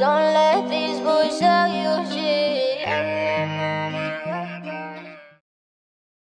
don't let